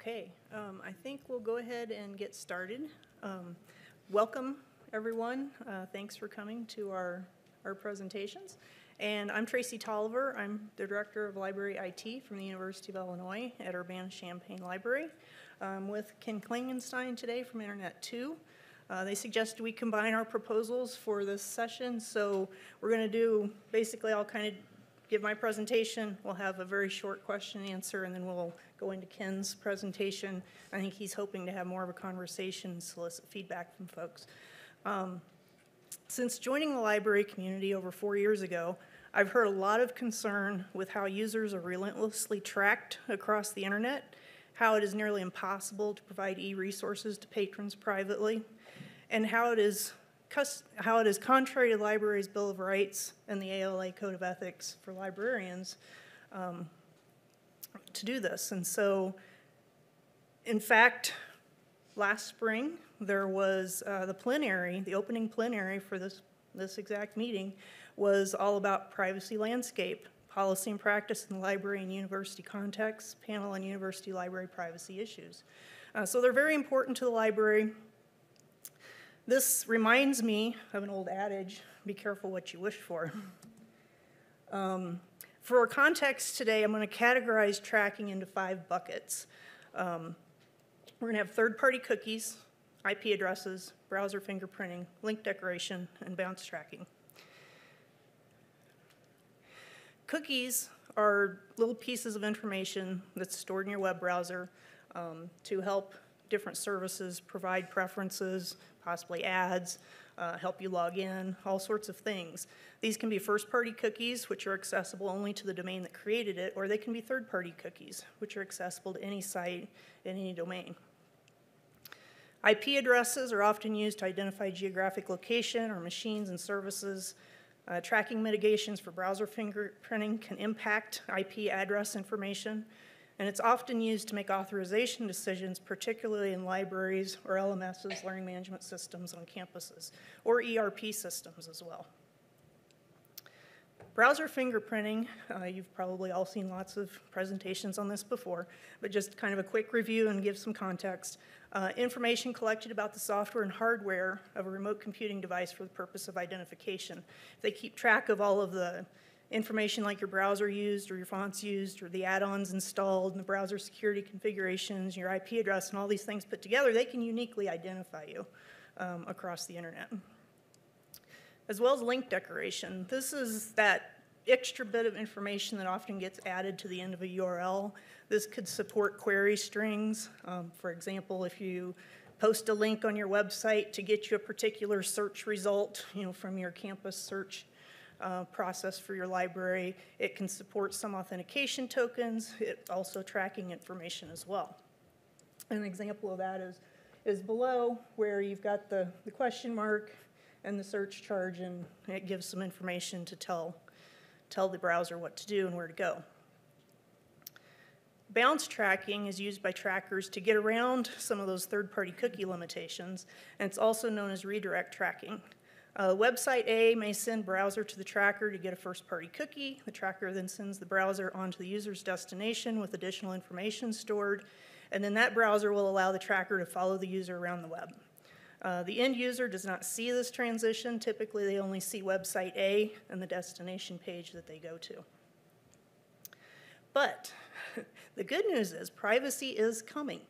Okay, um, I think we'll go ahead and get started. Um, Welcome, everyone. Uh, Thanks for coming to our, our presentations. And I'm Tracy Tolliver. I'm the Director of Library IT from the University of Illinois at Urbana-Champaign Library. I'm with Ken Klingenstein today from Internet2. Uh, They suggested we combine our proposals for this session, so we're going to do, basically, I'll kind of give my presentation, we'll have a very short question and answer, and then we'll go into Ken's presentation. I think he's hoping to have more of a conversation and solicit feedback from folks. Um, Since joining the library community over four years ago, I've heard a lot of concern with how users are relentlessly tracked across the internet, how it is nearly impossible to provide e-resources to patrons privately, and how it is how it is contrary to the library's Bill of Rights and the ALA Code of Ethics for librarians um, to do this. And so, in fact, last spring, there was uh, the plenary, the opening plenary for this, this exact meeting was all about privacy landscape, policy and practice in the library and university context, panel on university library privacy issues. Uh, so they're very important to the library. This reminds me of an old adage be careful what you wish for. Um, for context today, I'm going to categorize tracking into five buckets. Um, we're going to have third party cookies, IP addresses, browser fingerprinting, link decoration, and bounce tracking. Cookies are little pieces of information that's stored in your web browser um, to help different services provide preferences, possibly ads, uh, help you log in, all sorts of things. These can be first-party cookies, which are accessible only to the domain that created it, or they can be third-party cookies, which are accessible to any site in any domain. IP addresses are often used to identify geographic location or machines and services. Uh, tracking mitigations for browser fingerprinting can impact IP address information, and it's often used to make authorization decisions, particularly in libraries or LMSs, learning management systems on campuses, or ERP systems as well. Browser fingerprinting, uh, you've probably all seen lots of presentations on this before, but just kind of a quick review and give some context. Uh, information collected about the software and hardware of a remote computing device for the purpose of identification. They keep track of all of the information like your browser used or your fonts used or the add-ons installed and the browser security configurations, your IP address and all these things put together, they can uniquely identify you um, across the internet. As well as link decoration. This is that extra bit of information that often gets added to the end of a URL. This could support query strings. Um, for example, if you post a link on your website to get you a particular search result, you know, from your campus search uh, process for your library. It can support some authentication tokens, it also tracking information as well. An example of that is, is below where you've got the, the question mark and the search charge and it gives some information to tell, tell the browser what to do and where to go. Bounce tracking is used by trackers to get around some of those third-party cookie limitations, and it's also known as redirect tracking. Uh, website A may send browser to the tracker to get a first-party cookie. The tracker then sends the browser onto the user's destination with additional information stored, and then that browser will allow the tracker to follow the user around the web. Uh, the end user does not see this transition. Typically, they only see website A and the destination page that they go to. But the good news is privacy is coming.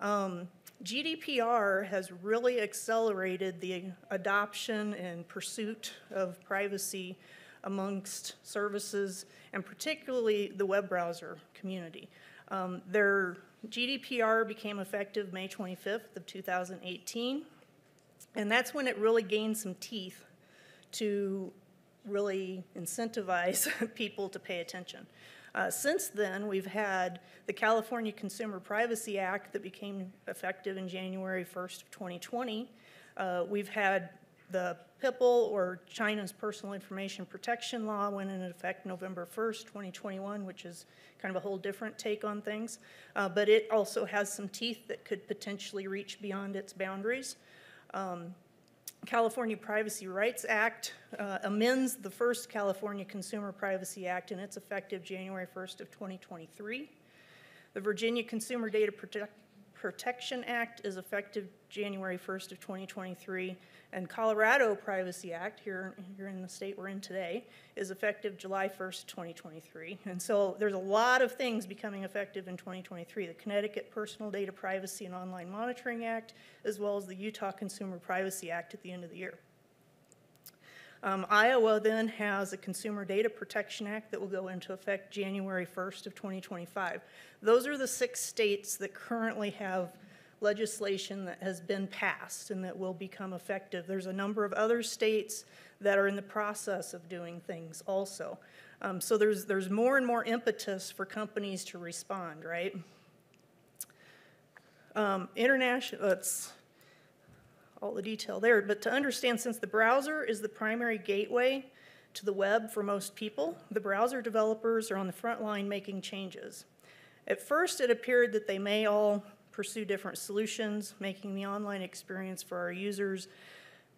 Um, GDPR has really accelerated the adoption and pursuit of privacy amongst services and particularly the web browser community. Um, their GDPR became effective May 25th of 2018, and that's when it really gained some teeth to really incentivize people to pay attention. Uh, since then, we've had the California Consumer Privacy Act that became effective in January 1st of 2020. Uh, we've had the PIPL, or China's Personal Information Protection Law, went into effect November 1st, 2021, which is kind of a whole different take on things. Uh, but it also has some teeth that could potentially reach beyond its boundaries. Um, California Privacy Rights Act uh, amends the first California Consumer Privacy Act and it's effective January 1st of 2023. The Virginia Consumer Data Protect- Protection Act is effective January 1st of 2023, and Colorado Privacy Act, here, here in the state we're in today, is effective July 1st, 2023. And so there's a lot of things becoming effective in 2023. The Connecticut Personal Data Privacy and Online Monitoring Act, as well as the Utah Consumer Privacy Act at the end of the year. Um, Iowa then has a Consumer Data Protection Act that will go into effect January 1st of 2025. Those are the six states that currently have legislation that has been passed and that will become effective. There's a number of other states that are in the process of doing things also. Um, so there's, there's more and more impetus for companies to respond, right? Um, international, let's, all the detail there, but to understand, since the browser is the primary gateway to the web for most people, the browser developers are on the front line making changes. At first, it appeared that they may all pursue different solutions, making the online experience for our users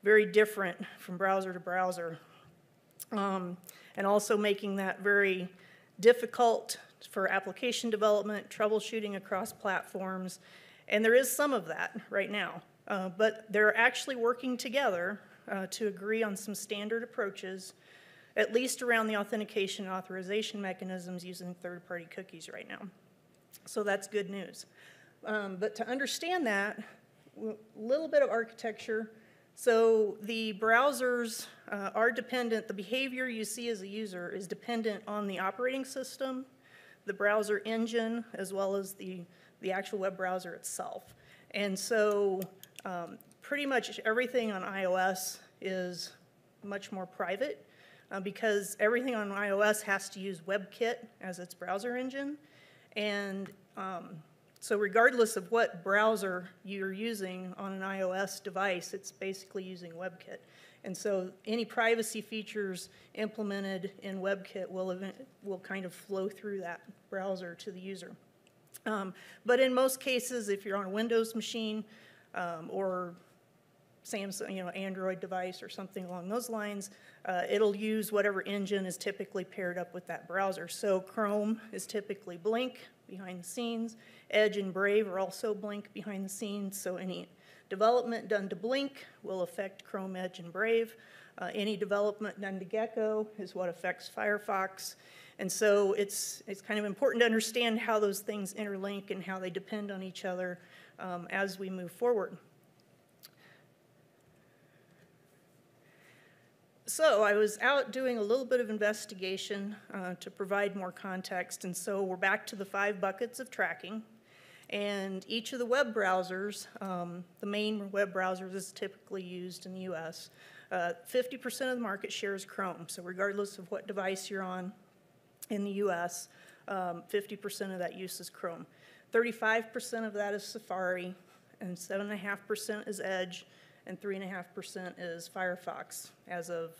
very different from browser to browser, um, and also making that very difficult for application development, troubleshooting across platforms, and there is some of that right now. Uh, but they're actually working together uh, to agree on some standard approaches, at least around the authentication and authorization mechanisms using third party cookies right now. So that's good news. Um, but to understand that, a little bit of architecture. So the browsers uh, are dependent, the behavior you see as a user is dependent on the operating system, the browser engine, as well as the, the actual web browser itself. And so um, pretty much everything on iOS is much more private uh, because everything on iOS has to use WebKit as its browser engine. And um, so regardless of what browser you're using on an iOS device, it's basically using WebKit. And so any privacy features implemented in WebKit will, event, will kind of flow through that browser to the user. Um, but in most cases, if you're on a Windows machine, um, or Samsung, you know, Android device or something along those lines, uh, it'll use whatever engine is typically paired up with that browser. So Chrome is typically Blink behind the scenes. Edge and Brave are also Blink behind the scenes. So any development done to Blink will affect Chrome, Edge, and Brave. Uh, any development done to Gecko is what affects Firefox. And so it's, it's kind of important to understand how those things interlink and how they depend on each other um, as we move forward. So I was out doing a little bit of investigation uh, to provide more context, and so we're back to the five buckets of tracking. And each of the web browsers, um, the main web browsers is typically used in the US, 50% uh, of the market share is Chrome. So regardless of what device you're on in the US, 50% um, of that use is Chrome. 35% of that is Safari, and 7.5% is Edge, and 3.5% is Firefox as of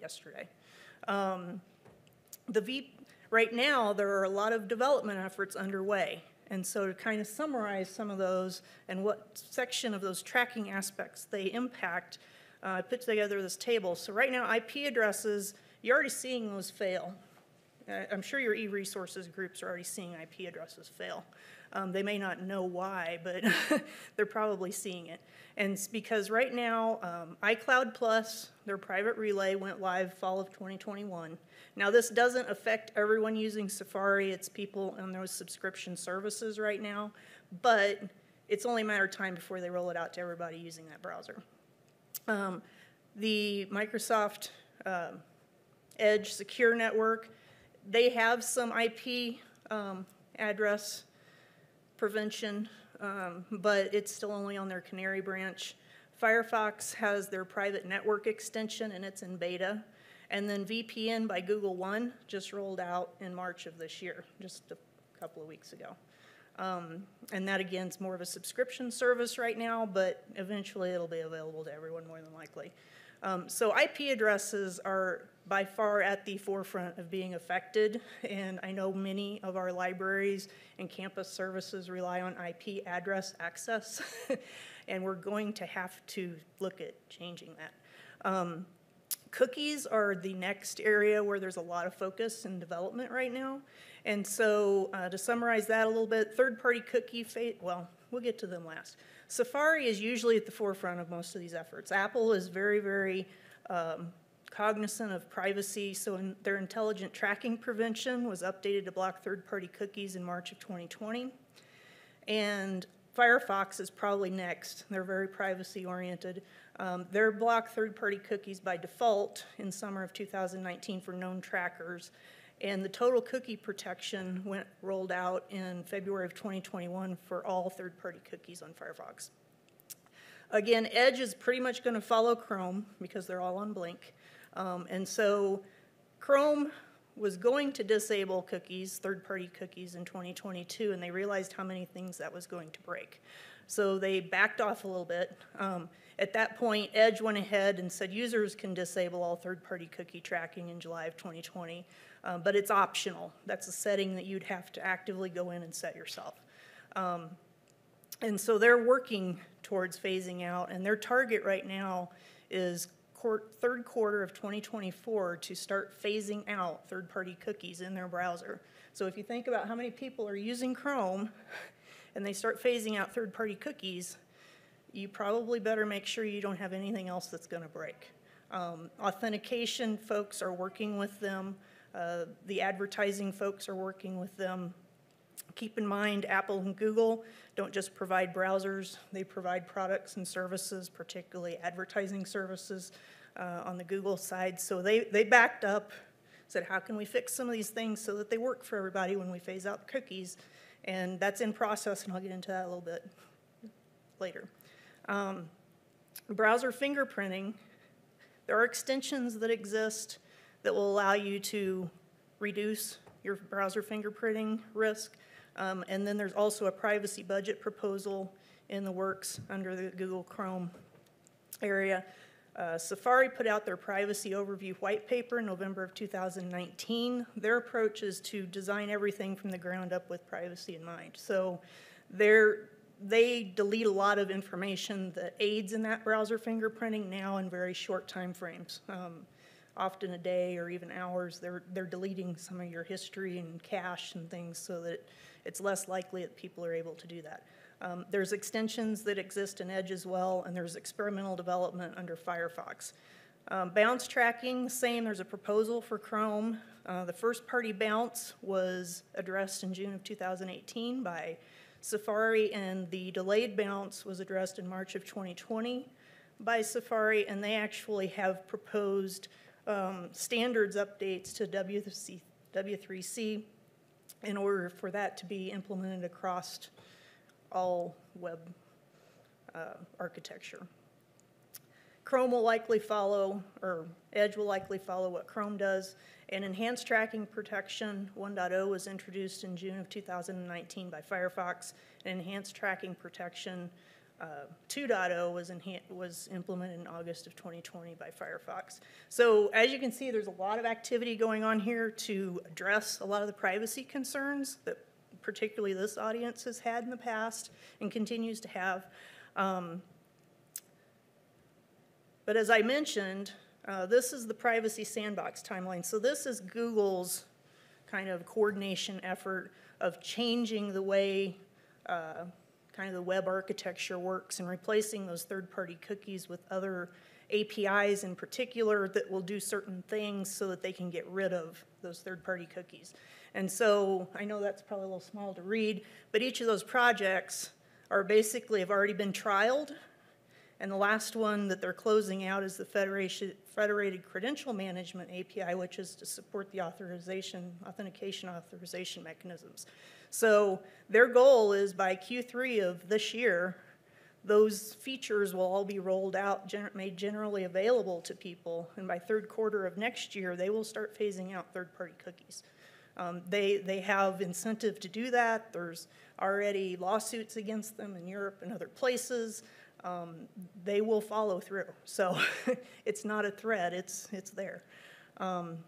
yesterday. Um, the v, right now, there are a lot of development efforts underway. And so to kind of summarize some of those and what section of those tracking aspects they impact, uh, I put together this table. So right now, IP addresses, you're already seeing those fail. I'm sure your e-resources groups are already seeing IP addresses fail. Um, they may not know why, but they're probably seeing it. And it's because right now, um, iCloud Plus, their private relay, went live fall of 2021. Now, this doesn't affect everyone using Safari. It's people on those subscription services right now, but it's only a matter of time before they roll it out to everybody using that browser. Um, the Microsoft uh, Edge Secure Network, they have some IP um, address prevention, um, but it's still only on their Canary branch. Firefox has their private network extension and it's in beta. And then VPN by Google One just rolled out in March of this year, just a couple of weeks ago. Um, and that again is more of a subscription service right now, but eventually it'll be available to everyone more than likely. Um, so IP addresses are by far at the forefront of being affected, and I know many of our libraries and campus services rely on IP address access, and we're going to have to look at changing that. Um, Cookies are the next area where there's a lot of focus and development right now. And so uh, to summarize that a little bit, third-party cookie, fa- well, we'll get to them last. Safari is usually at the forefront of most of these efforts. Apple is very, very um, cognizant of privacy, so in their intelligent tracking prevention was updated to block third-party cookies in March of 2020. And Firefox is probably next. They're very privacy-oriented. Um, They're block third-party cookies by default in summer of 2019 for known trackers. And the total cookie protection went, rolled out in February of 2021 for all third-party cookies on Firefox. Again, Edge is pretty much going to follow Chrome because they're all on Blink. Um, and so Chrome was going to disable cookies, third-party cookies in 2022, and they realized how many things that was going to break. So they backed off a little bit. Um, at that point, Edge went ahead and said users can disable all third-party cookie tracking in July of 2020, uh, but it's optional. That's a setting that you'd have to actively go in and set yourself. Um, and so they're working towards phasing out, and their target right now is third quarter of 2024 to start phasing out third-party cookies in their browser. So if you think about how many people are using Chrome and they start phasing out third-party cookies, you probably better make sure you don't have anything else that's going to break. Um, authentication folks are working with them. Uh, the advertising folks are working with them. Keep in mind, Apple and Google don't just provide browsers, they provide products and services, particularly advertising services uh, on the Google side. So they, they backed up, said, how can we fix some of these things so that they work for everybody when we phase out the cookies? And that's in process, and I'll get into that a little bit later. Um, browser fingerprinting, there are extensions that exist that will allow you to reduce your browser fingerprinting risk. Um, and then there's also a privacy budget proposal in the works under the Google Chrome area. Uh, Safari put out their privacy overview white paper in November of 2019. Their approach is to design everything from the ground up with privacy in mind. So they delete a lot of information that aids in that browser fingerprinting now in very short time frames. Um, often a day or even hours, they're, they're deleting some of your history and cache and things so that it's less likely that people are able to do that. Um, there's extensions that exist in Edge as well, and there's experimental development under Firefox. Um, bounce tracking, same, there's a proposal for Chrome. Uh, the first party bounce was addressed in June of 2018 by Safari, and the delayed bounce was addressed in March of 2020 by Safari, and they actually have proposed um, standards updates to W3C, W3C in order for that to be implemented across all web uh, architecture. Chrome will likely follow, or Edge will likely follow what Chrome does. And enhanced tracking protection 1.0 was introduced in June of 2019 by Firefox. And enhanced tracking protection uh, 2.0 was, was implemented in August of 2020 by Firefox. So as you can see, there's a lot of activity going on here to address a lot of the privacy concerns that particularly this audience has had in the past and continues to have. Um, but as I mentioned, uh, this is the privacy sandbox timeline. So this is Google's kind of coordination effort of changing the way uh, kind of the web architecture works and replacing those third-party cookies with other APIs in particular that will do certain things so that they can get rid of those third-party cookies. And so I know that's probably a little small to read, but each of those projects are basically have already been trialed. And the last one that they're closing out is the Federated Credential Management API, which is to support the authorization, authentication authorization mechanisms. So their goal is by Q3 of this year, those features will all be rolled out, made generally available to people, and by third quarter of next year, they will start phasing out third-party cookies. Um, they, they have incentive to do that. There's already lawsuits against them in Europe and other places. Um, they will follow through. So it's not a threat, it's, it's there. Um,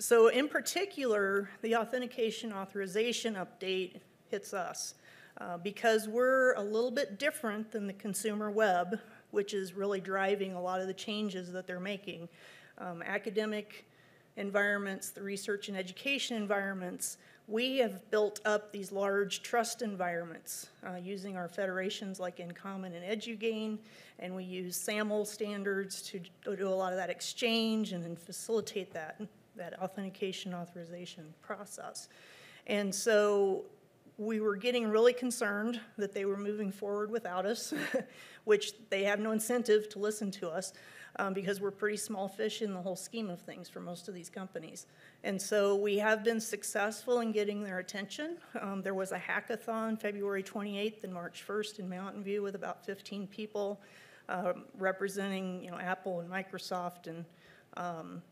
so in particular, the authentication authorization update hits us. Uh, because we're a little bit different than the consumer web, which is really driving a lot of the changes that they're making. Um, academic environments, the research and education environments, we have built up these large trust environments uh, using our federations like InCommon and EduGain, and we use SAML standards to do a lot of that exchange and then facilitate that, that authentication authorization process. And so we were getting really concerned that they were moving forward without us, which they have no incentive to listen to us um, because we're pretty small fish in the whole scheme of things for most of these companies. And so we have been successful in getting their attention. Um, there was a hackathon February 28th and March 1st in Mountain View with about 15 people um, representing, you know, Apple and Microsoft and um,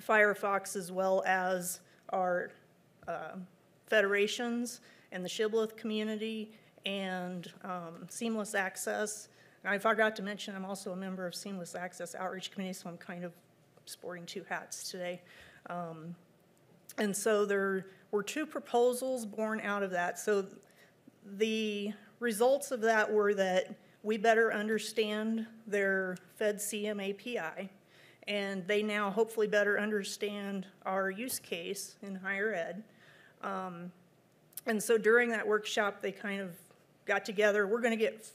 Firefox as well as our uh, federations and the Shibboleth community and um, Seamless Access. And I forgot to mention, I'm also a member of Seamless Access Outreach Committee, so I'm kind of sporting two hats today. Um, and so there were two proposals born out of that. So the results of that were that we better understand their FedCM API, and they now hopefully better understand our use case in higher ed. Um, and so during that workshop, they kind of got together. We're going to get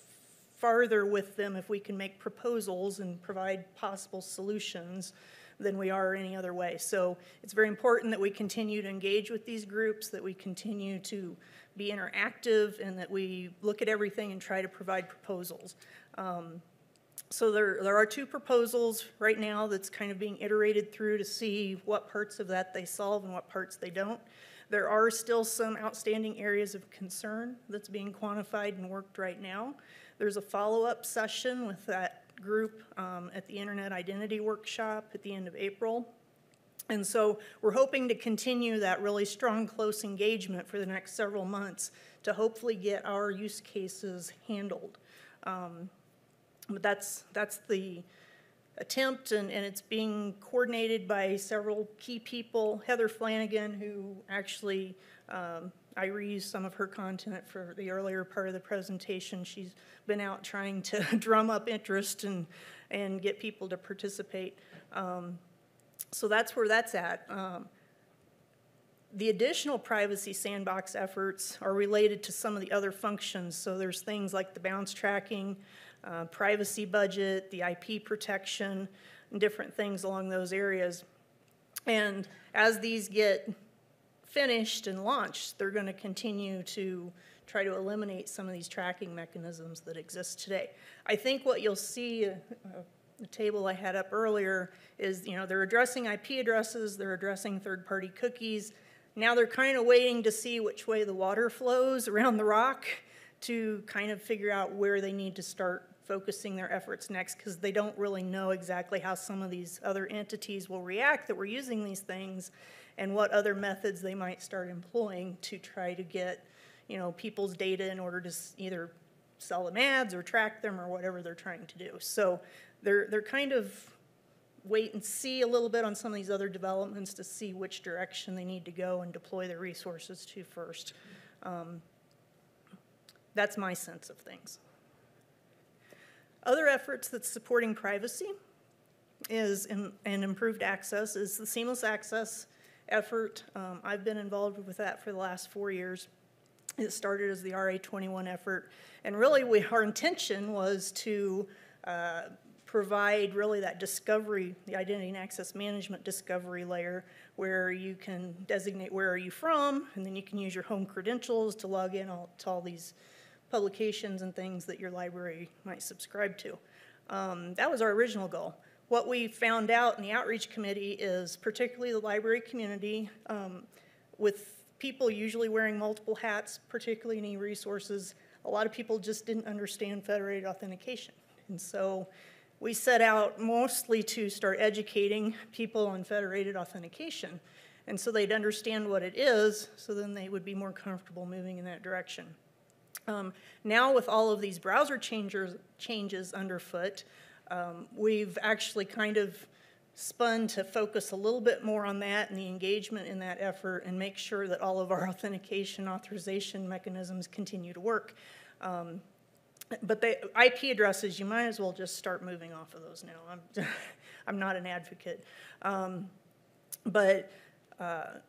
farther with them if we can make proposals and provide possible solutions than we are any other way. So it's very important that we continue to engage with these groups, that we continue to be interactive, and that we look at everything and try to provide proposals. Um, so there, there are two proposals right now that's kind of being iterated through to see what parts of that they solve and what parts they don't. There are still some outstanding areas of concern that's being quantified and worked right now. There's a follow-up session with that group um, at the Internet Identity Workshop at the end of April. And so we're hoping to continue that really strong, close engagement for the next several months to hopefully get our use cases handled. Um, but that's, that's the attempt, and, and it's being coordinated by several key people. Heather Flanagan, who actually, um, I reused some of her content for the earlier part of the presentation. She's been out trying to drum up interest and, and get people to participate. Um, so that's where that's at. Um, the additional privacy sandbox efforts are related to some of the other functions. So there's things like the bounce tracking, uh, privacy budget, the IP protection, and different things along those areas. And as these get finished and launched, they're going to continue to try to eliminate some of these tracking mechanisms that exist today. I think what you'll see, uh, the table I had up earlier, is you know they're addressing IP addresses, they're addressing third-party cookies. Now they're kind of waiting to see which way the water flows around the rock to kind of figure out where they need to start focusing their efforts next because they don't really know exactly how some of these other entities will react that we're using these things and what other methods they might start employing to try to get you know people's data in order to either sell them ads or track them or whatever they're trying to do. So they're they're kind of wait and see a little bit on some of these other developments to see which direction they need to go and deploy their resources to first. Um, that's my sense of things other efforts that's supporting privacy is in, and improved access is the seamless access effort. Um, I've been involved with that for the last four years. It started as the RA21 effort, and really we, our intention was to uh, provide really that discovery, the identity and access management discovery layer, where you can designate where are you from, and then you can use your home credentials to log in all, to all these publications and things that your library might subscribe to. Um, that was our original goal. What we found out in the outreach committee is particularly the library community, um, with people usually wearing multiple hats, particularly in e-resources, a lot of people just didn't understand federated authentication. And so we set out mostly to start educating people on federated authentication. And so they'd understand what it is, so then they would be more comfortable moving in that direction. Um, now with all of these browser changers, changes underfoot, um, we've actually kind of spun to focus a little bit more on that and the engagement in that effort and make sure that all of our authentication authorization mechanisms continue to work. Um, But they, IP addresses, you might as well just start moving off of those now. I'm, I'm not an advocate. Um, But uh,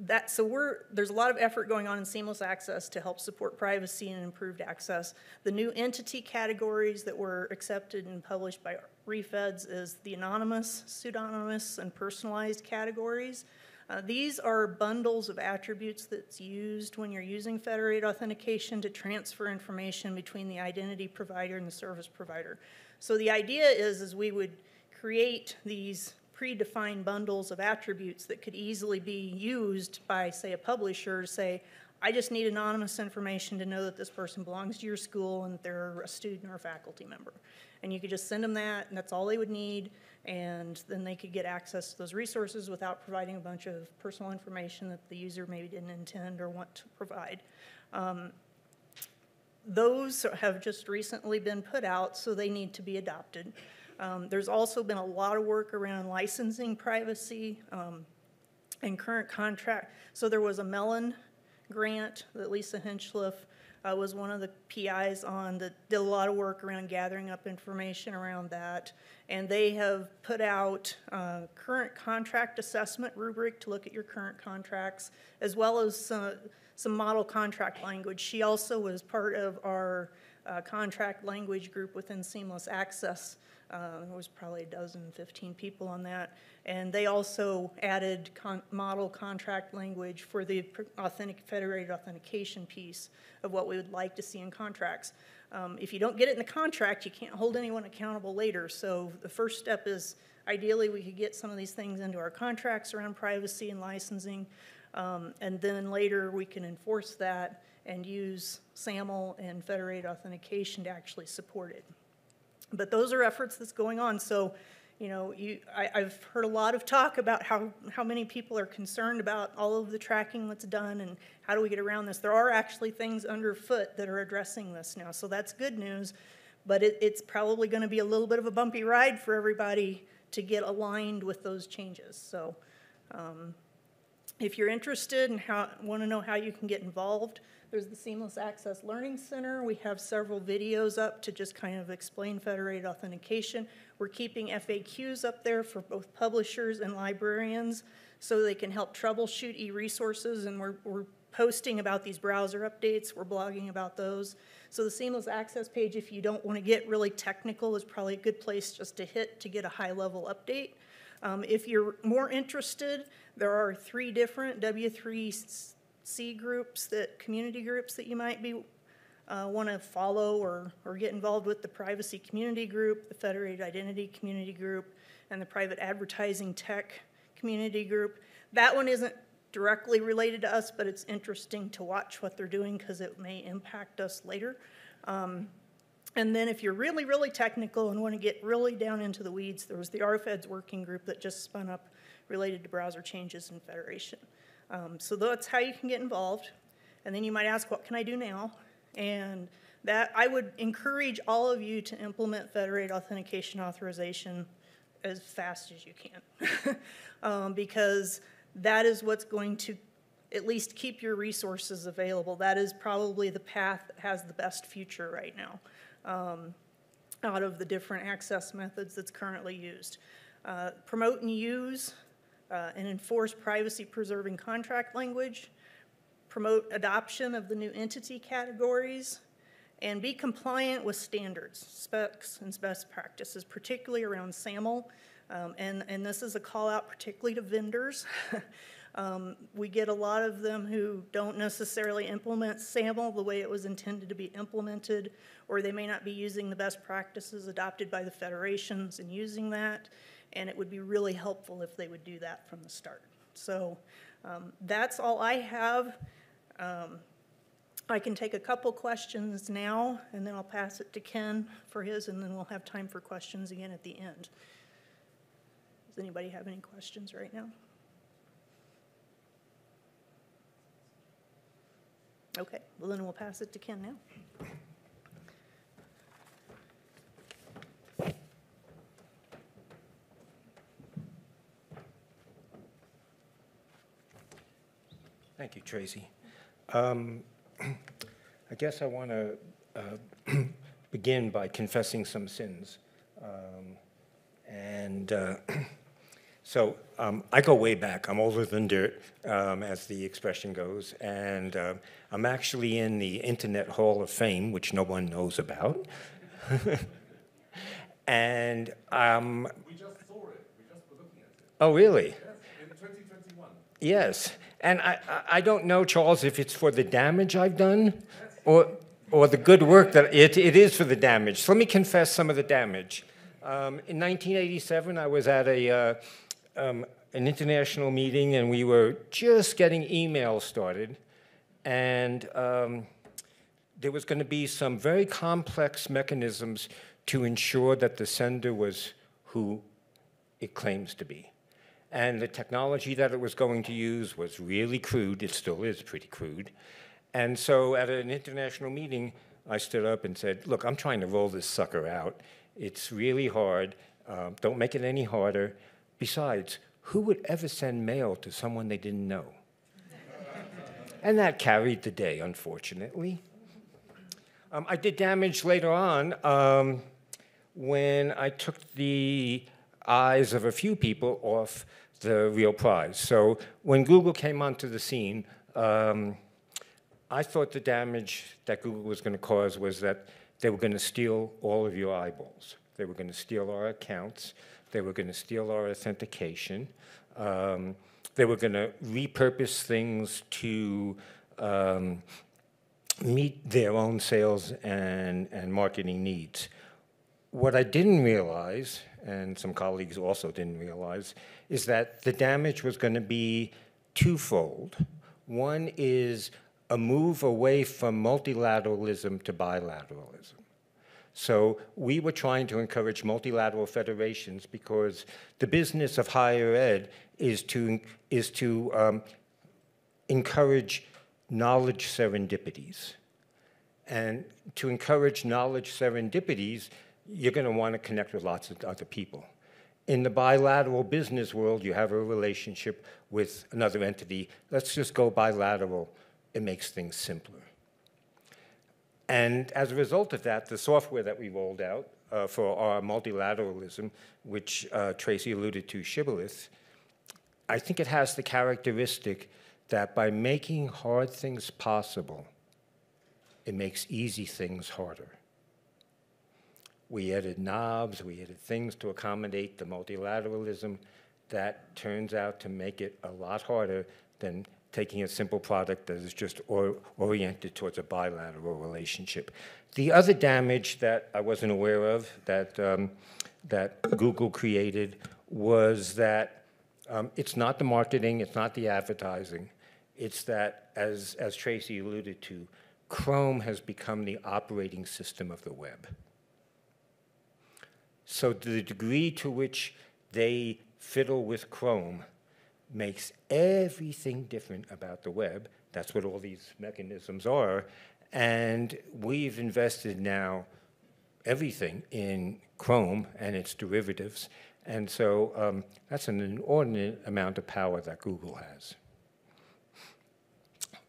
that, so we're, there's a lot of effort going on in seamless access to help support privacy and improved access. The new entity categories that were accepted and published by refeds is the anonymous, pseudonymous, and personalized categories. Uh, These are bundles of attributes that's used when you're using federated authentication to transfer information between the identity provider and the service provider. So the idea is, is we would create these predefined bundles of attributes that could easily be used by, say, a publisher to say, I just need anonymous information to know that this person belongs to your school and they're a student or a faculty member. And you could just send them that, and that's all they would need, and then they could get access to those resources without providing a bunch of personal information that the user maybe didn't intend or want to provide. Um, those have just recently been put out, so they need to be adopted. Um, There's also been a lot of work around licensing privacy um, and current contract. So there was a Mellon grant that Lisa Hinchliffe uh, was one of the PIs on that did a lot of work around gathering up information around that. And they have put out uh, current contract assessment rubric to look at your current contracts, as well as some, some model contract language. She also was part of our uh, contract language group within Seamless Access. Uh, There was probably a dozen, 15 people on that. And they also added con- model contract language for the authentic, federated authentication piece of what we would like to see in contracts. Um, If you don't get it in the contract, you can't hold anyone accountable later. So the first step is ideally, we could get some of these things into our contracts around privacy and licensing. Um, And then later, we can enforce that and use SAML and federated authentication to actually support it. But those are efforts that's going on. So, you know, you, I, I've heard a lot of talk about how, how many people are concerned about all of the tracking that's done and how do we get around this. There are actually things underfoot that are addressing this now, so that's good news. But it, it's probably going to be a little bit of a bumpy ride for everybody to get aligned with those changes. So, um, if you're interested and want to know how you can get involved, there's the Seamless Access Learning Center. We have several videos up to just kind of explain federated authentication. We're keeping FAQs up there for both publishers and librarians so they can help troubleshoot e-resources, and we're, we're posting about these browser updates. We're blogging about those. So the Seamless Access page, if you don't want to get really technical, is probably a good place just to hit to get a high-level update. Um, If you're more interested, there are three different W3C groups that, community groups that you might be, want to follow or, or get involved with. The Privacy Community Group, the Federated Identity Community Group, and the Private Advertising Tech Community Group. That one isn't directly related to us, but it's interesting to watch what they're doing because it may impact us later. Um, and then if you're really, really technical and want to get really down into the weeds, there was the REFEDS working group that just spun up related to browser changes and Federation. Um, so that's how you can get involved. And then you might ask, what can I do now? And that, I would encourage all of you to implement federated authentication authorization as fast as you can. um, because that is what's going to at least keep your resources available. That is probably the path that has the best future right now um, out of the different access methods that's currently used. Uh, promote and use uh, and enforce privacy preserving contract language, promote adoption of the new entity categories, and be compliant with standards, specs, and best practices, particularly around SAML. Um, and, and this is a call out particularly to vendors. um, we get a lot of them who don't necessarily implement SAML the way it was intended to be implemented, or they may not be using the best practices adopted by the federations and using that. And it would be really helpful if they would do that from the start. So um, that's all I have. Um, I can take a couple questions now, and then I'll pass it to Ken for his, and then we'll have time for questions again at the end. Does anybody have any questions right now? Okay, well then we'll pass it to Ken now. Thank you, Tracy. Um, I guess I want to begin begin by confessing some sins. Um, and uh, so um, I go way back. I'm older than dirt, um, as the expression goes. And uh, I'm actually in the Internet Hall of Fame, which no one knows about. and um, We just saw it. We just were looking at it. oh, really? Yes, in 2021. Yes. And I, I- don't know, Charles, if it's for the damage I've done or, or the good work that it, it is for the damage. So let me confess some of the damage. Um, in 1987, I was at a, uh, um, an international meeting and we were just getting email started. And um, there was going to be some very complex mechanisms to ensure that the sender was who it claims to be. And the technology that it was going to use was really crude. It still is pretty crude. And so at an international meeting, I stood up and said, Look, I'm trying to roll this sucker out. It's really hard. Um, don't make it any harder. Besides, who would ever send mail to someone they didn't know? and that carried the day, unfortunately. Um, I did damage later on um, when I took the eyes of a few people off the real prize. So when Google came onto the scene, um, I thought the damage that Google was going to cause was that they were going to steal all of your eyeballs. They were going to steal our accounts. They were going to steal our authentication. Um, they were going to repurpose things to um, meet their own sales and, and marketing needs. What I didn't realize, and some colleagues also didn't realize, is that the damage was going to be twofold. One is a move away from multilateralism to bilateralism. So we were trying to encourage multilateral federations because the business of higher ed is to, is to um, encourage knowledge serendipities. And to encourage knowledge serendipities, you're going to want to connect with lots of other people. In the bilateral business world, you have a relationship with another entity. Let's just go bilateral. It makes things simpler. And as a result of that, the software that we rolled out uh, for our multilateralism, which uh, Tracy alluded to, Shibboleth, I think it has the characteristic that by making hard things possible, it makes easy things harder. We added knobs, we added things to accommodate the multilateralism that turns out to make it a lot harder than taking a simple product that is just or, oriented towards a bilateral relationship. The other damage that I wasn't aware of that, um, that Google created was that um, it's not the marketing, it's not the advertising, it's that, as, as Tracy alluded to, Chrome has become the operating system of the web. So the degree to which they fiddle with Chrome makes everything different about the web. That's what all these mechanisms are. And we've invested now everything in Chrome and its derivatives. And so um, that's an inordinate amount of power that Google has.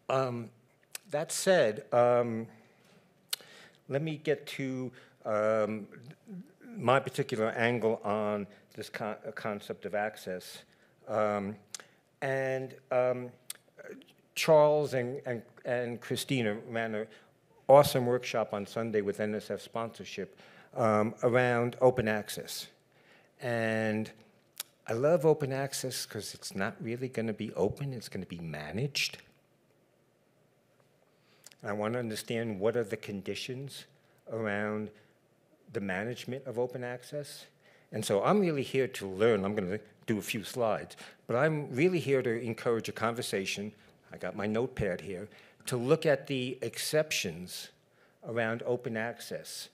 Um, that said, um, let me get to um, my particular angle on this con concept of access. Um, and um, Charles and, and, and Christina ran an awesome workshop on Sunday with NSF sponsorship um, around open access. And I love open access because it's not really going to be open, it's going to be managed. I want to understand what are the conditions around the management of open access. And so I'm really here to learn. I'm going to do a few slides, but I'm really here to encourage a conversation. I got my notepad here to look at the exceptions around open access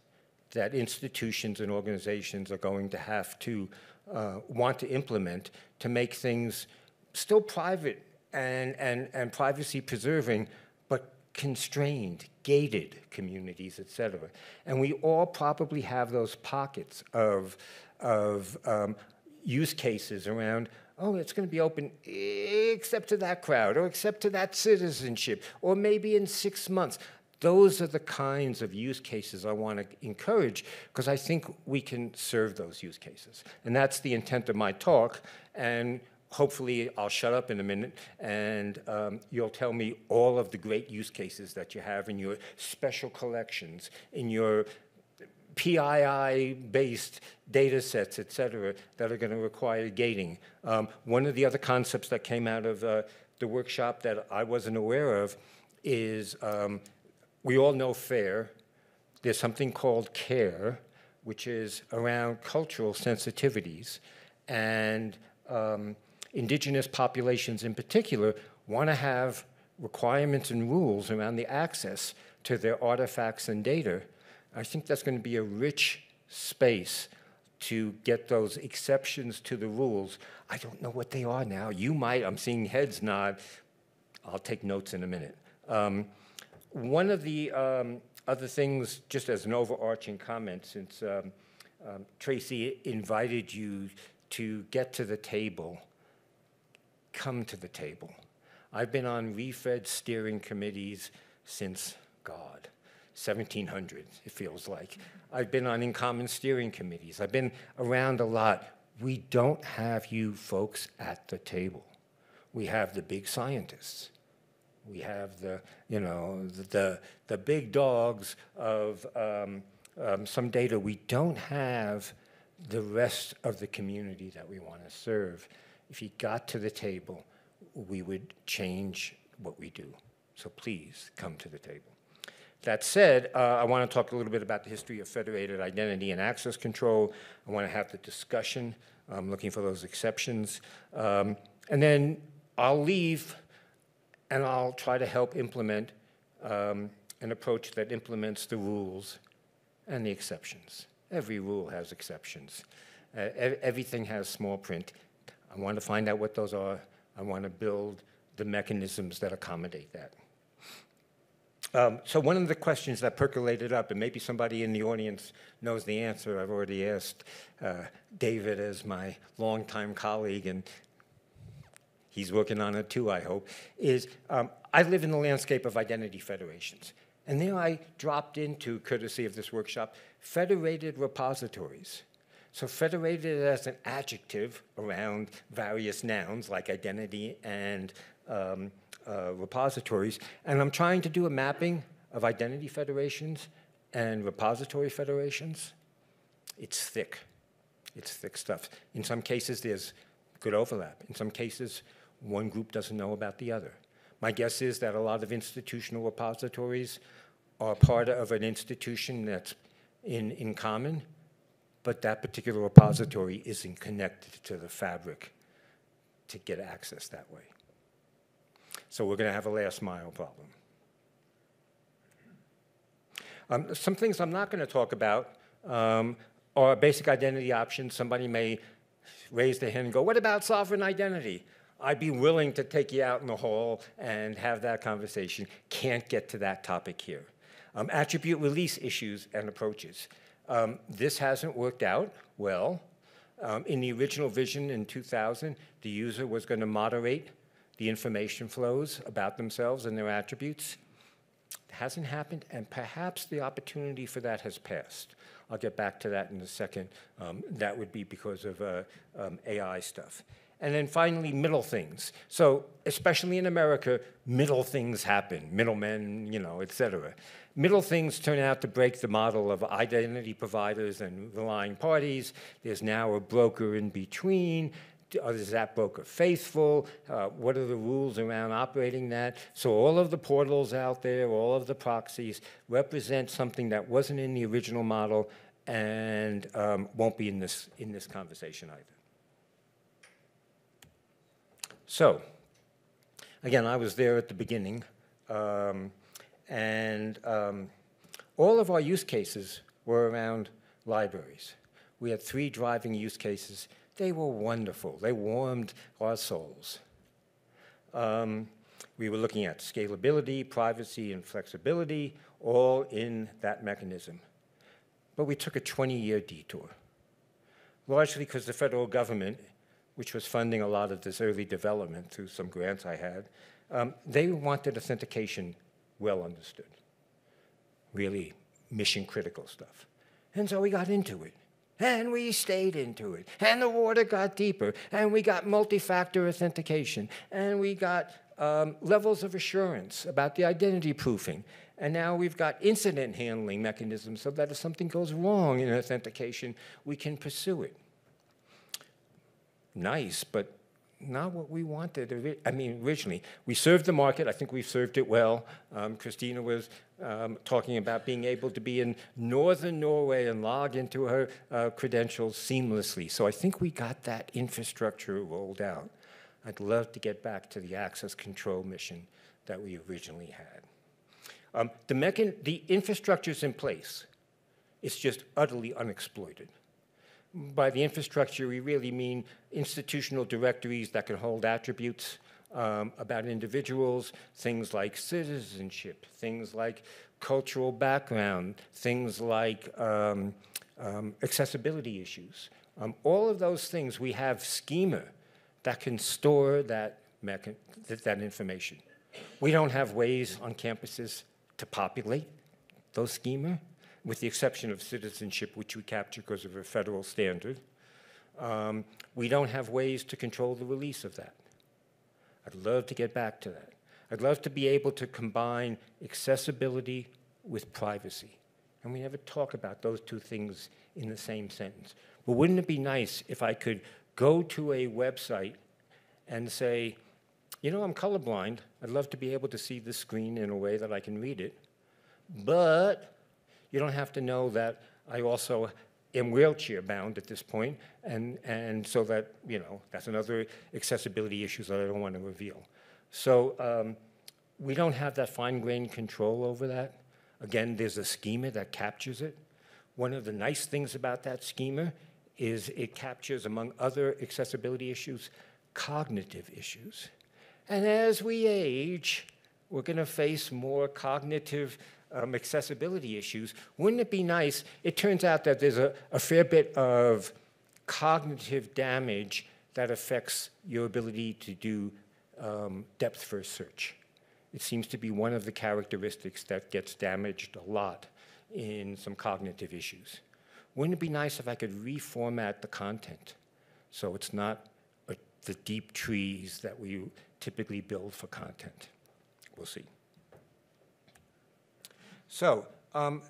that institutions and organizations are going to have to uh, want to implement to make things still private and, and, and privacy preserving, but constrained, gated communities, et cetera. And we all probably have those pockets of, of um, use cases around, oh, it's going to be open except to that crowd, or except to that citizenship, or maybe in six months. those are the kinds of use cases I want to encourage because I think we can serve those use cases. And that's the intent of my talk. And hopefully, I'll shut up in a minute and um, you'll tell me all of the great use cases that you have in your special collections, in your PII-based data sets, et cetera, that are going to require gating. Um, one of the other concepts that came out of uh, the workshop that I wasn't aware of is um, we all know FAIR. There's something called CARE, which is around cultural sensitivities. And um, indigenous populations in particular want to have requirements and rules around the access to their artifacts and data. I think that's going to be a rich space to get those exceptions to the rules. I don't know what they are now. You might, I'm seeing heads nod. I'll take notes in a minute. Um, one of the um, other things, just as an overarching comment, since um, um, Tracy invited you to get to the table, come to the table. I've been on REFEDS steering committees since God, 1700, it feels like. I've been on InCommon steering committees. I've been around a lot. We don't have you folks at the table. We have the big scientists. We have the, you know, the, the, the big dogs of um, um, some data. We don't have the rest of the community that we want to serve. If he got to the table, we would change what we do. So please come to the table. That said, uh, I want to talk a little bit about the history of federated identity and access control. I want to have the discussion. I'm looking for those exceptions. Um, and then I'll leave and I'll try to help implement um, an approach that implements the rules and the exceptions. Every rule has exceptions. Uh, ev everything has small print. I want to find out what those are. I want to build the mechanisms that accommodate that. Um, so one of the questions that percolated up, and maybe somebody in the audience knows the answer, I've already asked uh, David as my longtime colleague, and he's working on it too, I hope, is um, I live in the landscape of identity federations. And there I dropped into, courtesy of this workshop, federated repositories. So federated as an adjective around various nouns like identity and um, uh, repositories, and I'm trying to do a mapping of identity federations and repository federations. It's thick. It's thick stuff. In some cases, there's good overlap. In some cases, one group doesn't know about the other. My guess is that a lot of institutional repositories are part of an institution that's in, InCommon, but that particular repository isn't connected to the fabric to get access that way. So we're going to have a last mile problem. Um, some things I'm not going to talk about um, are basic identity options. Somebody may raise their hand and go, what about sovereign identity? I'd be willing to take you out in the hall and have that conversation. Can't get to that topic here. Um, attribute release issues and approaches. Um, this hasn't worked out well. Um, in the original vision in 2000, the user was going to moderate the information flows about themselves and their attributes. It hasn't happened, and perhaps the opportunity for that has passed. I'll get back to that in a second. Um, that would be because of uh, um, AI stuff. And then finally, middle things. So, especially in America, middle things happen, middlemen, you know, et cetera. Middle things turn out to break the model of identity providers and relying parties. There's now a broker in between is that broker faithful? Uh, what are the rules around operating that? So all of the portals out there, all of the proxies represent something that wasn't in the original model and um, won't be in this, in this conversation either. So, again, I was there at the beginning, um, and um, all of our use cases were around libraries. We had three driving use cases they were wonderful. They warmed our souls. Um, we were looking at scalability, privacy, and flexibility, all in that mechanism. But we took a 20-year detour, largely because the federal government, which was funding a lot of this early development through some grants I had, um, they wanted authentication well understood. really mission critical stuff. And so we got into it. And we stayed into it. And the water got deeper. And we got multi factor authentication. And we got um, levels of assurance about the identity proofing. And now we've got incident handling mechanisms so that if something goes wrong in authentication, we can pursue it. Nice, but not what we wanted. I mean, originally, we served the market. I think we've served it well. Um, Christina was um, talking about being able to be in northern Norway and log into her uh, credentials seamlessly. So I think we got that infrastructure rolled out. I'd love to get back to the access control mission that we originally had. Um, the, the infrastructure's in place. It's just utterly unexploited. By the infrastructure, we really mean institutional directories that can hold attributes um, about individuals, things like citizenship, things like cultural background, things like um, um, accessibility issues. Um, all of those things, we have schema that can store that, that information. We don't have ways on campuses to populate those schema, with the exception of citizenship, which we capture because of a federal standard. Um, we don't have ways to control the release of that. I'd love to get back to that. I'd love to be able to combine accessibility with privacy. And we never talk about those two things in the same sentence. But wouldn't it be nice if I could go to a website and say, you know, I'm colorblind. I'd love to be able to see the screen in a way that I can read it. But you don't have to know that I also am wheelchair bound at this point, and, and so that, you know, that's another accessibility issue that I don't want to reveal. So um, we don't have that fine grained control over that. Again, there's a schema that captures it. One of the nice things about that schema is it captures, among other accessibility issues, cognitive issues. And as we age, we're going to face more cognitive um, accessibility issues. Wouldn't it be nice? It turns out that there's a, a fair bit of cognitive damage that affects your ability to do um, depth first search. It seems to be one of the characteristics that gets damaged a lot in some cognitive issues. Wouldn't it be nice if I could reformat the content so it's not a, the deep trees that we typically build for content? We'll see. So, um,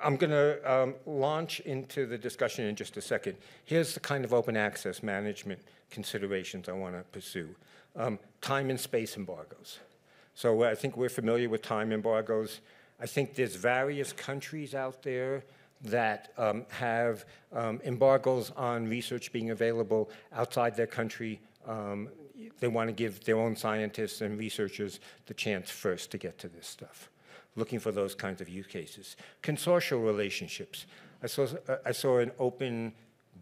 I'm going to um, launch into the discussion in just a second. Here's the kind of open access management considerations I want to pursue. Um, time and space embargoes. So I think we're familiar with time embargoes. I think there's various countries out there that um, have um, embargoes on research being available outside their country. They want to give their own scientists and researchers the chance first to get to this stuff looking for those kinds of use cases. Consortial relationships. I saw, I saw an open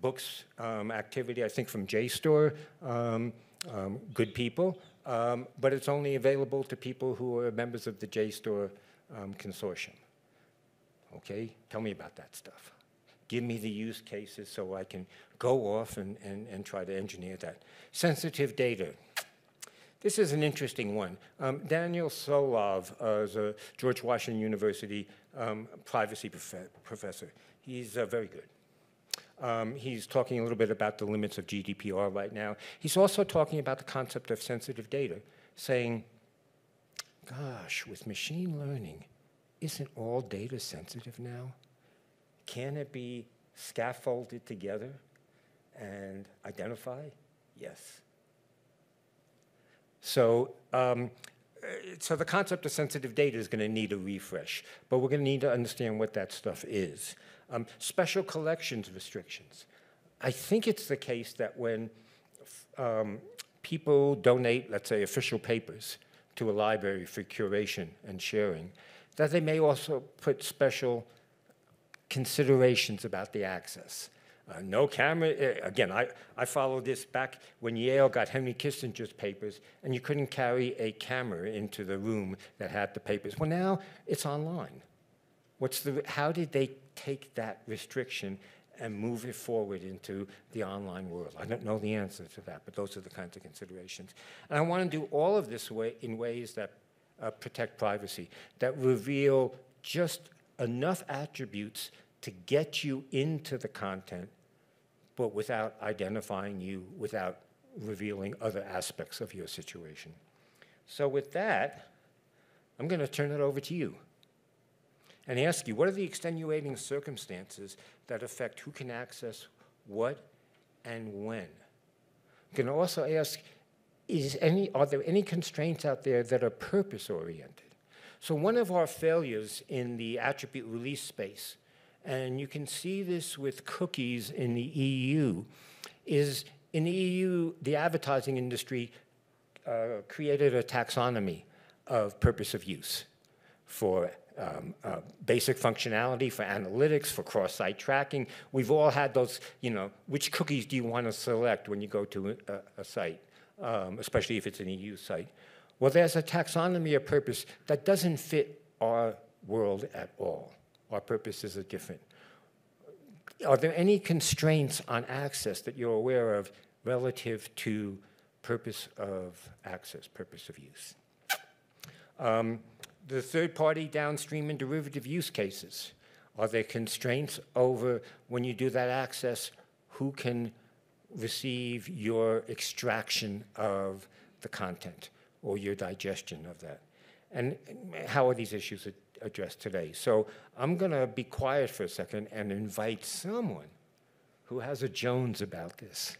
books um, activity, I think from JSTOR, um, um, good people, um, but it's only available to people who are members of the JSTOR um, consortium. Okay, tell me about that stuff. Give me the use cases so I can go off and, and, and try to engineer that. Sensitive data. This is an interesting one. Um, Daniel Solove uh, is a George Washington University um, privacy prof- professor. He's uh, very good. Um, he's talking a little bit about the limits of GDPR right now. He's also talking about the concept of sensitive data, saying, gosh, with machine learning, isn't all data sensitive now? Can it be scaffolded together and identify? Yes. So, um, so the concept of sensitive data is going to need a refresh, but we're going to need to understand what that stuff is. Um, special collections restrictions. I think it's the case that when um, people donate, let's say, official papers to a library for curation and sharing, that they may also put special considerations about the access. Uh, no camera. uh, Again, I, I followed this back when Yale got Henry Kissinger's papers, and you couldn't carry a camera into the room that had the papers. Well, now it's online. What's the, how did they take that restriction and move it forward into the online world? I don't know the answer to that, but those are the kinds of considerations. And I want to do all of this way, in ways that uh, protect privacy, that reveal just enough attributes to get you into the content, but without identifying you, without revealing other aspects of your situation. So, with that, I'm going to turn it over to you and ask you what are the extenuating circumstances that affect who can access what and when? I'm going to also ask is any, are there any constraints out there that are purpose oriented? So, one of our failures in the attribute release space, and you can see this with cookies in the EU, is in the EU, the advertising industry uh, created a taxonomy of purpose of use for um, uh, basic functionality, for analytics, for cross-site tracking. We've all had those, you know, which cookies do you want to select when you go to a, a site, um, especially if it's an EU site. Well, there's a taxonomy of purpose that doesn't fit our world at all. Our purposes are different. Are there any constraints on access that you're aware of relative to purpose of access, purpose of use? Um, the third party downstream and derivative use cases. Are there constraints over when you do that access, who can receive your extraction of the content or your digestion of that? And how are these issues addressed today? So I'm going to be quiet for a second and invite someone who has a Jones about this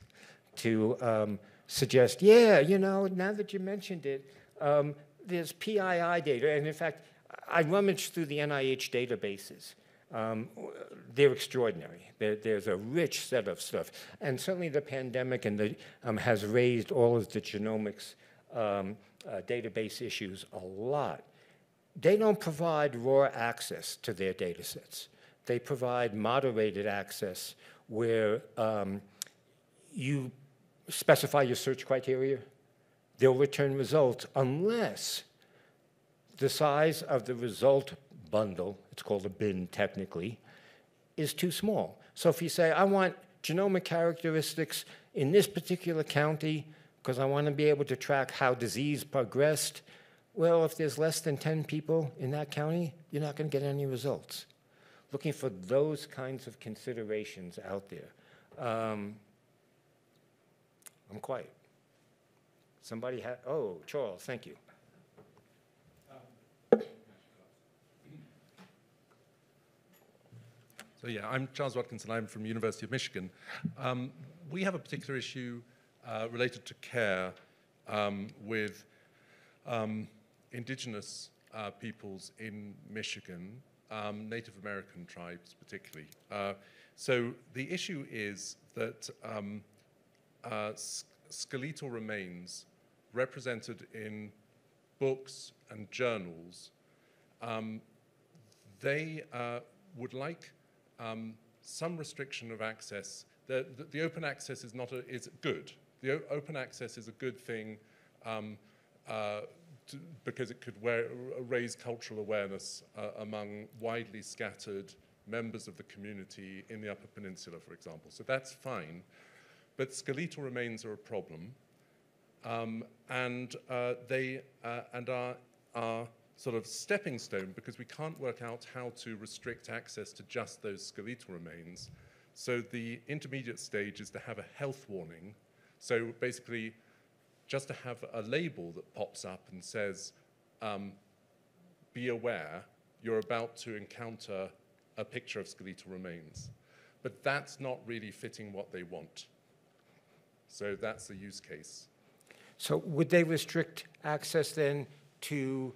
to um, suggest, yeah, you know, now that you mentioned it, um, there's PII data, and in fact, I rummaged through the NIH databases. Um, they're extraordinary. There, there's a rich set of stuff, and certainly the pandemic and the, um, has raised all of the genomics um, uh, database issues a lot. They don't provide raw access to their data sets. They provide moderated access where um, you specify your search criteria, they'll return results unless the size of the result bundle, it's called a bin technically, is too small. So if you say, I want genomic characteristics in this particular county because I want to be able to track how disease progressed, well, if there's less than 10 people in that county, you're not going to get any results. Looking for those kinds of considerations out there. Um, I'm quiet. Somebody had, oh, Charles, thank you. So yeah, I'm Charles Watkinson. I'm from University of Michigan. Um, we have a particular issue uh, related to care um, with um, indigenous uh, peoples in Michigan, um, Native American tribes particularly. Uh, so the issue is that um, uh, skeletal remains represented in books and journals, um, they uh, would like um, some restriction of access. The, the, the, open access is not a, is good. The open access is a good thing um, uh, to, because it could wear, raise cultural awareness uh, among widely scattered members of the community in the Upper Peninsula, for example. So that's fine. But skeletal remains are a problem um, and uh, they uh, and are, are sort of stepping stone because we can't work out how to restrict access to just those skeletal remains. So the intermediate stage is to have a health warning. So basically, just to have a label that pops up and says, um, be aware, you're about to encounter a picture of skeletal remains. But that's not really fitting what they want. So that's the use case. So would they restrict access then to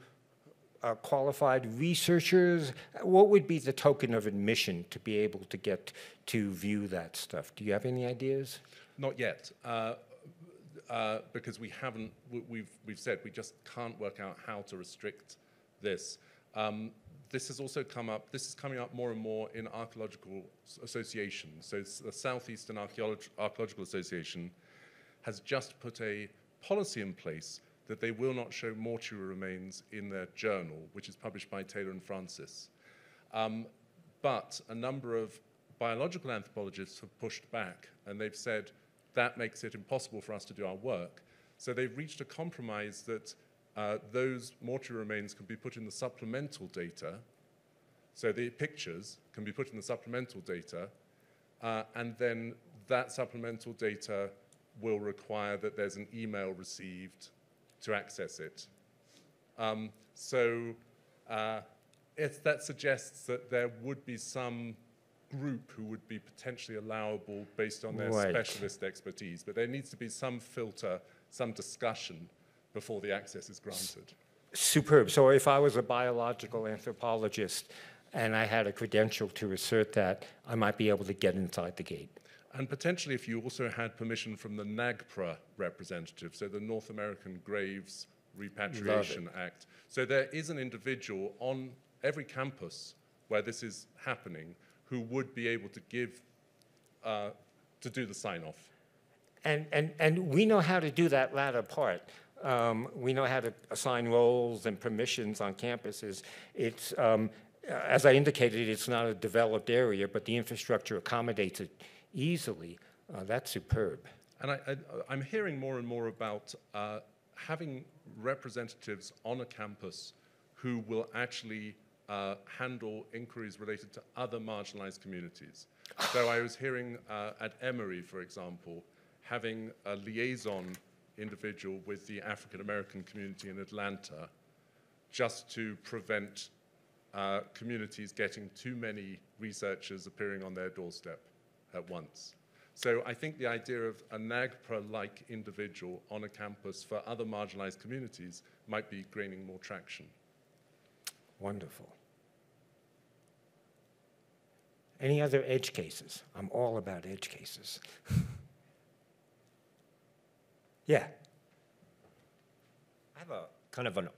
uh, qualified researchers? What would be the token of admission to be able to get to view that stuff? Do you have any ideas? Not yet, uh, uh, because we haven't. We've we've said we just can't work out how to restrict this. Um, this has also come up. This is coming up more and more in archaeological associations. So the Southeastern Archeolog- Archaeological Association has just put a policy in place that they will not show mortuary remains in their journal, which is published by Taylor and Francis. Um, but a number of biological anthropologists have pushed back and they've said that makes it impossible for us to do our work. So they've reached a compromise that uh, those mortuary remains can be put in the supplemental data. So the pictures can be put in the supplemental data, uh, and then that supplemental data will require that there's an email received to access it. Um, so uh, if that suggests that there would be some group who would be potentially allowable based on their Right. specialist expertise, but there needs to be some filter, some discussion before the access is granted. Superb. So if I was a biological anthropologist and I had a credential to assert that, I might be able to get inside the gate. And potentially if you also had permission from the NAGPRA representative, so the North American Graves Repatriation Act. So there is an individual on every campus where this is happening who would be able to give, uh, to do the sign off. And, and, and we know how to do that latter part. Um, we know how to assign roles and permissions on campuses. It's, um, as I indicated, it's not a developed area, but the infrastructure accommodates it easily. Uh, that's superb. And I, I, I'm hearing more and more about uh, having representatives on a campus who will actually uh, handle inquiries related to other marginalized communities. so I was hearing uh, at Emory, for example, having a liaison individual with the African American community in Atlanta just to prevent uh, communities getting too many researchers appearing on their doorstep at once. So I think the idea of a NAGPRA-like individual on a campus for other marginalized communities might be gaining more traction. Wonderful. Any other edge cases? I'm all about edge cases. yeah. I have a kind of an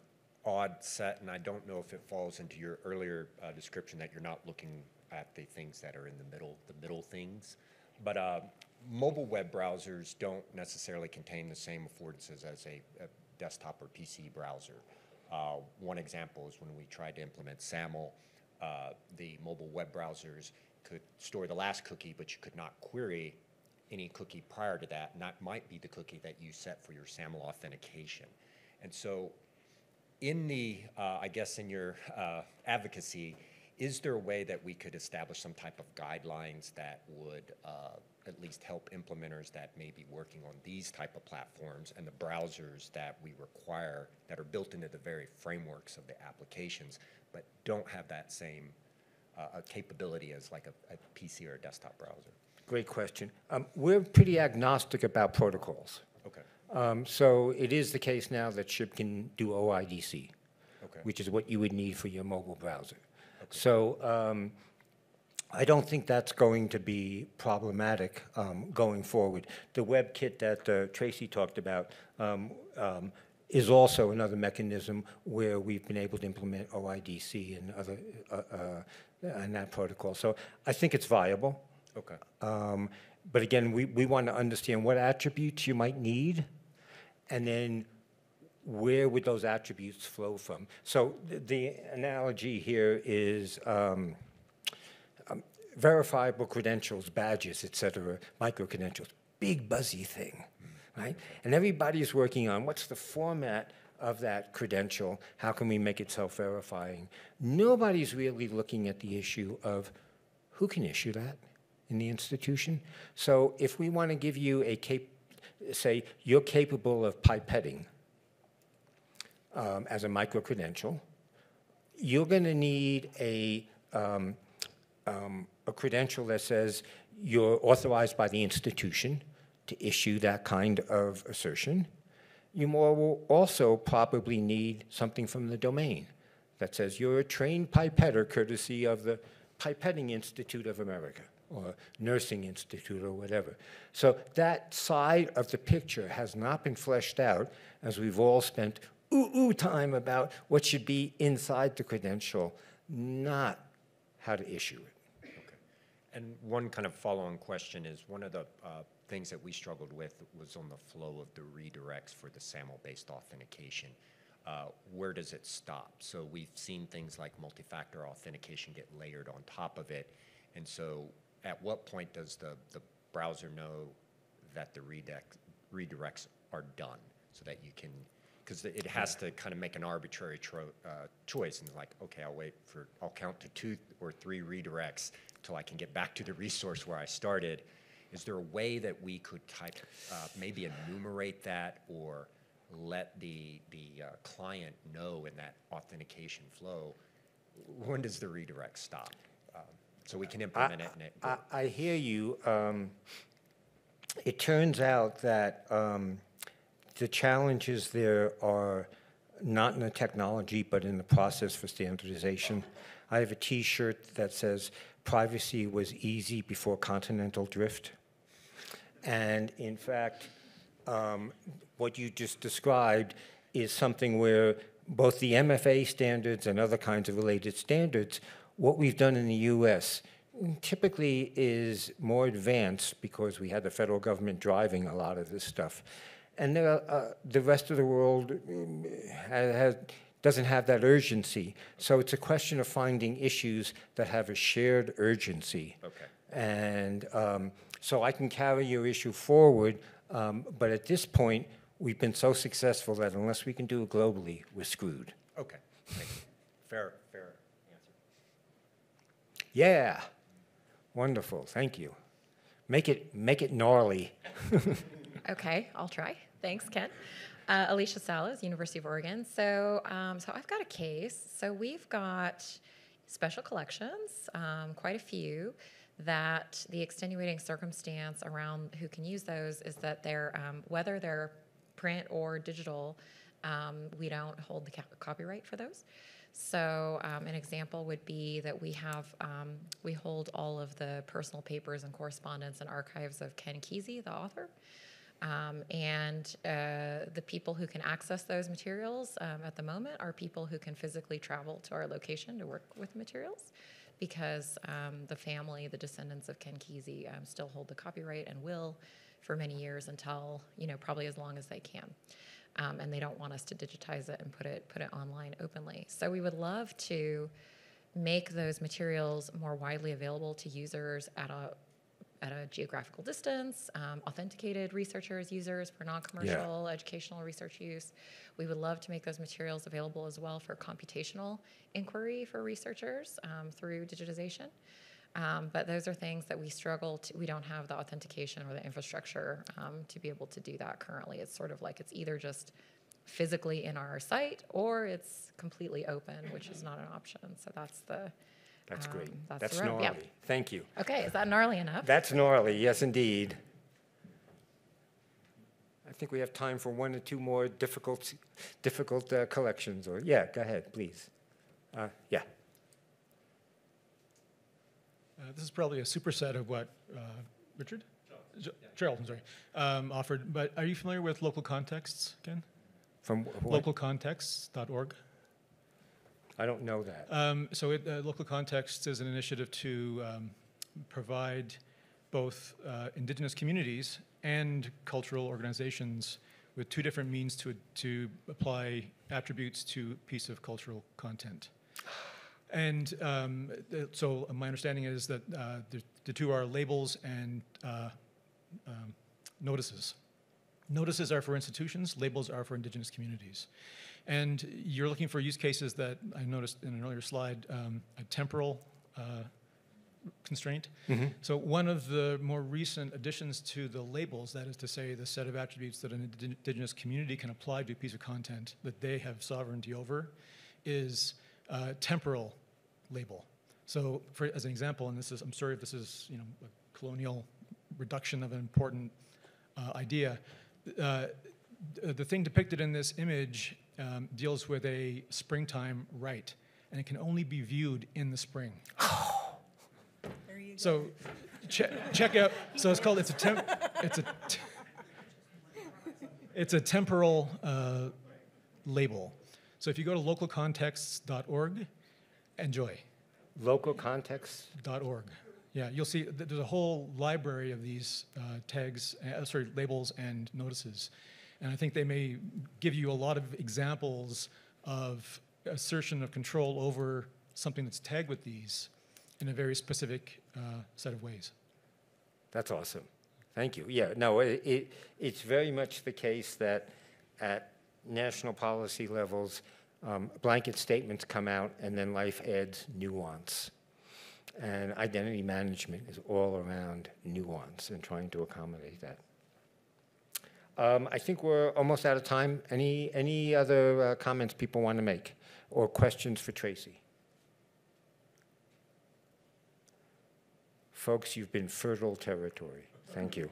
odd set, and I don't know if it falls into your earlier uh, description that you're not looking at the things that are in the middle, the middle things. But uh, mobile web browsers don't necessarily contain the same affordances as a, a desktop or PC browser. Uh, one example is when we tried to implement SAML, uh, the mobile web browsers could store the last cookie, but you could not query any cookie prior to that, and that might be the cookie that you set for your SAML authentication. And so in the, uh, I guess, in your uh, advocacy, is there a way that we could establish some type of guidelines that would uh, at least help implementers that may be working on these type of platforms and the browsers that we require that are built into the very frameworks of the applications, but don't have that same uh, uh, capability as like a, a PC or a desktop browser? Great question. Um, we're pretty agnostic about protocols. Okay. Um, so it is the case now that Shib can do OIDC, Okay. which is what you would need for your mobile browser. Okay. So um, I don't think that's going to be problematic um, going forward. The WebKit that uh, Tracy talked about um, um, is also another mechanism where we've been able to implement OIDC and other uh, uh, and that protocol. So I think it's viable. Okay. Um, But again, we, we want to understand what attributes you might need, and then where would those attributes flow from? So th- the analogy here is um, um, verifiable credentials, badges, et cetera, micro-credentials, big buzzy thing, right? And everybody's working on what's the format of that credential? How can we make it self-verifying? Nobody's really looking at the issue of who can issue that in the institution. So if we want to give you a cap, say you're capable of pipetting um, as a micro credential, you're going to need a um, um, a credential that says you're authorized by the institution to issue that kind of assertion. You more will also probably need something from the domain that says you're a trained pipetter courtesy of the Pipetting Institute of America or Nursing Institute or whatever. So that side of the picture has not been fleshed out as we've all spent ooh ooh time about what should be inside the credential, not how to issue it. Okay. And one kind of follow-on question is, one of the uh, things that we struggled with was on the flow of the redirects for the SAML-based authentication. Uh, Where does it stop? So we've seen things like multi-factor authentication get layered on top of it. And so at what point does the, the browser know that the redirect, redirects are done? So that you can, because it has to kind of make an arbitrary uh, choice, and like, okay, I'll wait for, I'll count to two or three redirects till I can get back to the resource where I started. Is there a way that we could type, uh, maybe enumerate that or let the, the uh, client know in that authentication flow, when does the redirect stop? Um, So we can implement it and it. I, I hear you. Um, It turns out that um, the challenges there are not in the technology, but in the process for standardization. I have a T-shirt that says, "Privacy was easy before continental drift." And in fact, um, what you just described is something where both the MFA standards and other kinds of related standards, what we've done in the US typically is more advanced because we had the federal government driving a lot of this stuff. And there are, uh, the rest of the world um, has, has, doesn't have that urgency. So it's a question of finding issues that have a shared urgency. Okay. And um, so I can carry your issue forward, um, but at this point, we've been so successful that unless we can do it globally, we're screwed. Okay, thank you. Fair, fair answer. Yeah, wonderful, thank you. Make it, make it gnarly. Okay, I'll try. Thanks, Ken. Uh, Alicia Salas, University of Oregon. So, um, so I've got a case. So we've got special collections, um, quite a few. That the extenuating circumstance around who can use those is that they're um, whether they're print or digital, um, we don't hold the copyright for those. So um, an example would be that we have um, we hold all of the personal papers and correspondence and archives of Ken Kesey, the author. Um, and uh, the people who can access those materials um, at the moment are people who can physically travel to our location to work with materials because um, the family, the descendants of Ken Kesey, um, still hold the copyright and will for many years until, you know, probably as long as they can. Um, and they don't want us to digitize it and put it, put it online openly. So we would love to make those materials more widely available to users at a at a geographical distance, um, authenticated researchers, users for non-commercial educational research use. We would love to make those materials available as well for computational inquiry for researchers um, through digitization. Um, but those are things that we struggle to, we don't have the authentication or the infrastructure um, to be able to do that currently. It's sort of like it's either just physically in our site or it's completely open, which is not an option. So that's the, That's Um, great. that's That's the road, yeah. gnarly. Thank you. okay, is that gnarly enough? That's gnarly, yes, indeed. I think we have time for one or two more difficult, difficult uh, collections, or, yeah, go ahead, please. Uh, Yeah, Uh, This is probably a superset of what uh, Richard? Jo- Gerald, I'm sorry, um, offered, but are you familiar with local contexts, Ken? from wh- what? Localcontexts.org. I don't know that. Um, So it, uh, Local Contexts is an initiative to um, provide both uh, indigenous communities and cultural organizations with two different means to, to apply attributes to a piece of cultural content. And um, th- so my understanding is that uh, the, the two are labels and uh, um, notices. Notices are for institutions, labels are for indigenous communities. And you're looking for use cases that I noticed in an earlier slide, um, a temporal uh, constraint. So one of the more recent additions to the labels, that is to say, the set of attributes that an indi- indigenous community can apply to a piece of content that they have sovereignty over, is uh, temporal label. So, for, as an example, and this is, I'm sorry if this is, you know, a colonial reduction of an important uh, idea. Uh, the thing depicted in this image um, deals with a springtime rite, and it can only be viewed in the spring. There you go. So, check, check out. So it's called. It's a temp. It's a. T- it's a temporal uh, label. So if you go to localcontexts.org, enjoy. Localcontexts.org. Yeah, you'll see th- there's a whole library of these uh, tags, uh, sorry, labels and notices. And I think they may give you a lot of examples of assertion of control over something that's tagged with these in a very specific uh, set of ways. That's awesome. Thank you. Yeah, no, it, it, it's very much the case that at national policy levels, um, blanket statements come out, and then life adds nuance. And identity management is all around nuance and trying to accommodate that. Um, I think we're almost out of time. Any, any other uh, comments people want to make or questions for Tracy? Folks, you've been fertile territory. Thank you.